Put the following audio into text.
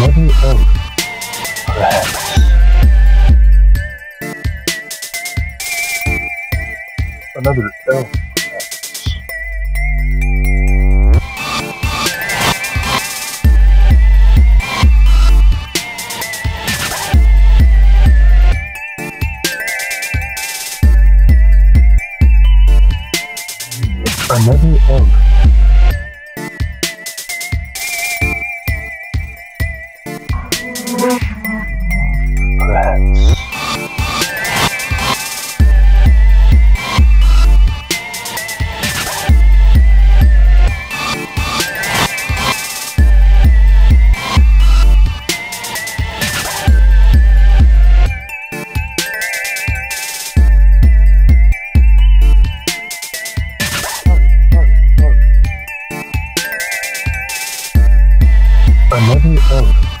modern home, perhaps. Another elf. Another elf. L.